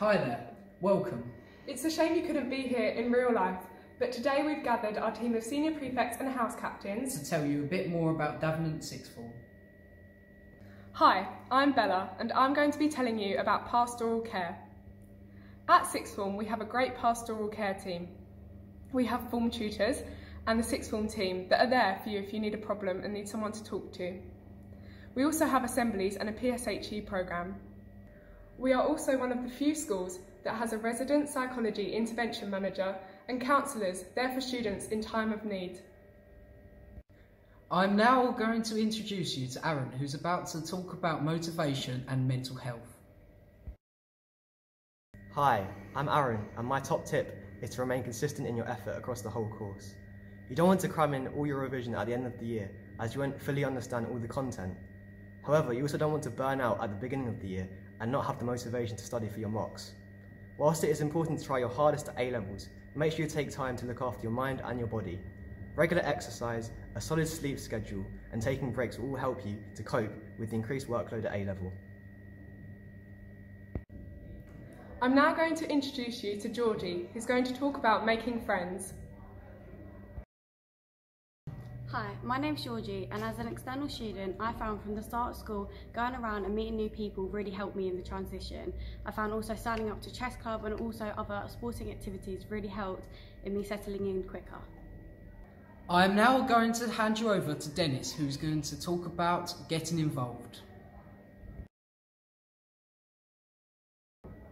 Hi there, welcome. It's a shame you couldn't be here in real life, but today we've gathered our team of senior prefects and house captains To tell you a bit more about Davenant Sixth Form. Hi, I'm Bella, and I'm going to be telling you about pastoral care. At Sixth Form, we have a great pastoral care team. We have form tutors and the Sixth Form team that are there for you if you need a problem and need someone to talk to. We also have assemblies and a PSHE programme. We are also one of the few schools that has a resident psychology intervention manager and counsellors there for students in time of need. I'm now going to introduce you to Aaron, who's about to talk about motivation and mental health. Hi, I'm Aaron, and my top tip is to remain consistent in your effort across the whole course. You don't want to cram in all your revision at the end of the year, as you won't fully understand all the content. However, you also don't want to burn out at the beginning of the year and not have the motivation to study for your mocks. Whilst it is important to try your hardest at A levels, make sure you take time to look after your mind and your body. Regular exercise, a solid sleep schedule, and taking breaks will all help you to cope with the increased workload at A level. I'm now going to introduce you to Georgie, who's going to talk about making friends. Hi, my name's Georgie, and as an external student, I found from the start of school, going around and meeting new people really helped me in the transition. I found also signing up to chess club and also other sporting activities really helped in me settling in quicker. I am now going to hand you over to Dennis, who's going to talk about getting involved.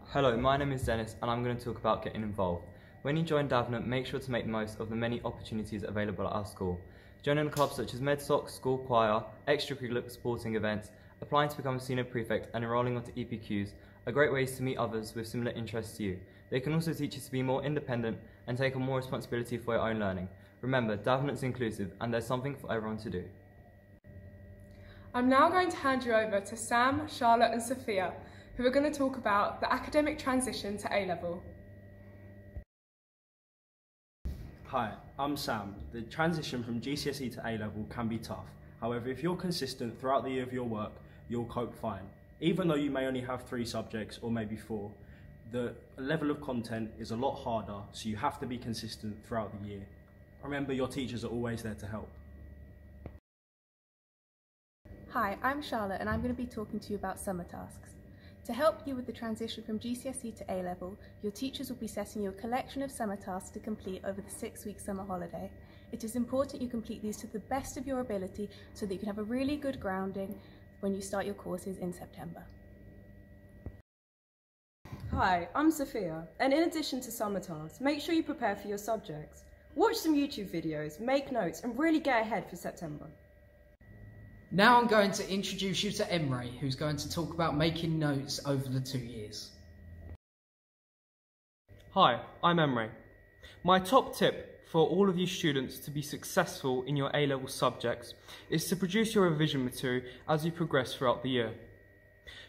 Hello, my name is Dennis and I'm going to talk about getting involved. When you join Davenant, make sure to make the most of the many opportunities available at our school. Joining clubs such as MedSoc, school choir, extracurricular sporting events, applying to become a senior prefect and enrolling onto EPQs are great ways to meet others with similar interests to you. They can also teach you to be more independent and take on more responsibility for your own learning. Remember, Davenant's inclusive and there's something for everyone to do. I'm now going to hand you over to Sam, Charlotte, and Sophia, who are going to talk about the academic transition to A Hi, I'm Sam. The transition from GCSE to A level can be tough. However, if you're consistent throughout the year of your work, you'll cope fine. Even though you may only have three subjects or maybe four, the level of content is a lot harder, so you have to be consistent throughout the year. Remember, your teachers are always there to help. Hi, I'm Charlotte and I'm going to be talking to you about summer tasks. To help you with the transition from GCSE to A level, your teachers will be setting you a collection of summer tasks to complete over the six week summer holiday. It is important you complete these to the best of your ability so that you can have a really good grounding when you start your courses in September. Hi, I'm Sophia, and in addition to summer tasks, make sure you prepare for your subjects. Watch some YouTube videos, make notes, and really get ahead for September. Now I'm going to introduce you to Emre, who's going to talk about making notes over the two years. Hi, I'm Emre. My top tip for all of you students to be successful in your A-level subjects is to produce your revision material as you progress throughout the year.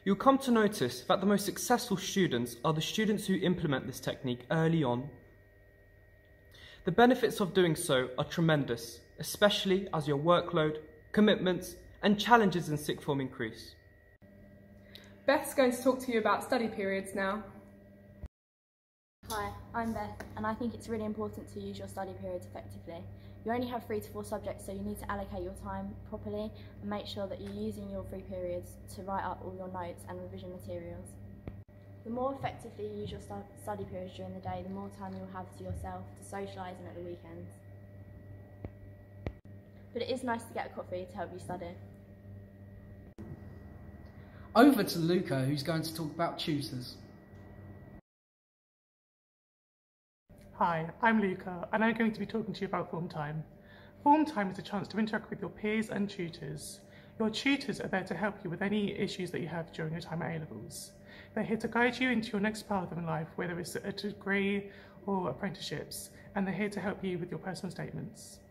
You'll come to notice that the most successful students are the students who implement this technique early on. The benefits of doing so are tremendous, especially as your workload, commitments, and challenges in sixth form increase. Beth's going to talk to you about study periods now. Hi, I'm Beth, and I think it's really important to use your study periods effectively. You only have three to four subjects, so you need to allocate your time properly and make sure that you're using your free periods to write up all your notes and revision materials. The more effectively you use your stu- study periods during the day, the more time you'll have to yourself to socialise and at the weekends. But it is nice to get a coffee to help you study. Over to Luca, who's going to talk about tutors. Hi, I'm Luca, and I'm going to be talking to you about form time. Form time is a chance to interact with your peers and tutors. Your tutors are there to help you with any issues that you have during your time at A levels. They're here to guide you into your next path in life, whether it's a degree or apprenticeships, and they're here to help you with your personal statements.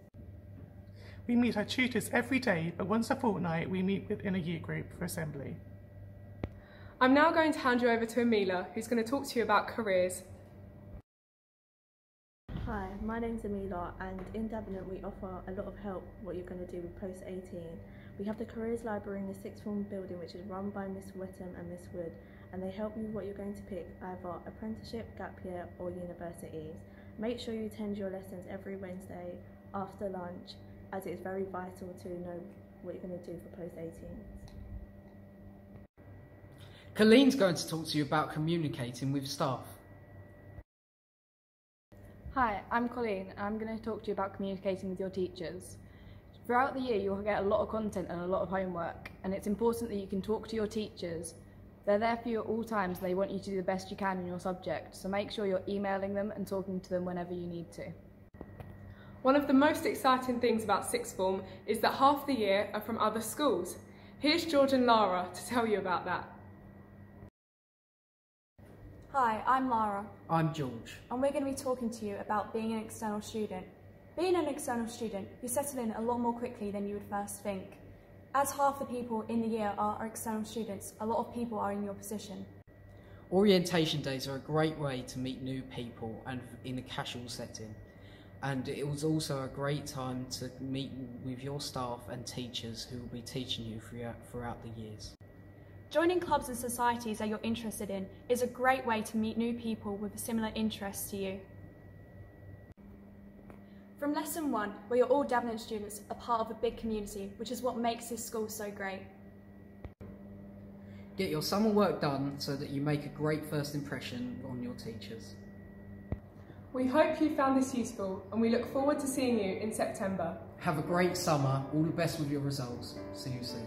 We meet our tutors every day, but once a fortnight we meet within a year group for assembly. I'm now going to hand you over to Amila, who's going to talk to you about careers. Hi, my name's Amila and in Davenant we offer a lot of help what you're going to do with post 18. We have the careers library in the sixth form building which is run by Miss Whittam and Miss Wood and they help you with what you're going to pick, either apprenticeship, gap year, or universities. Make sure you attend your lessons every Wednesday after lunch, as it is very vital to know what you're going to do for post 18s. Colleen's going to talk to you about communicating with staff. Hi, I'm Colleen and I'm going to talk to you about communicating with your teachers. Throughout the year you'll get a lot of content and a lot of homework and it's important that you can talk to your teachers. They're there for you at all times and they want you to do the best you can in your subject so make sure you're emailing them and talking to them whenever you need to. One of the most exciting things about sixth form is that half the year are from other schools. Here's George and Lara to tell you about that. Hi, I'm Lara, I'm George. and we're going to be talking to you about being an external student. Being an external student, you settle in a lot more quickly than you would first think. As half the people in the year are external students, a lot of people are in your position. Orientation days are a great way to meet new people and in a casual setting. And it was also a great time to meet with your staff and teachers who will be teaching you throughout, throughout the years. Joining clubs and societies that you're interested in is a great way to meet new people with similar interests to you. From lesson one, where you're all Davenant students are part of a big community, which is what makes this school so great. Get your summer work done so that you make a great first impression on your teachers. We hope you found this useful and we look forward to seeing you in September. Have a great summer, all the best with your results. See you soon.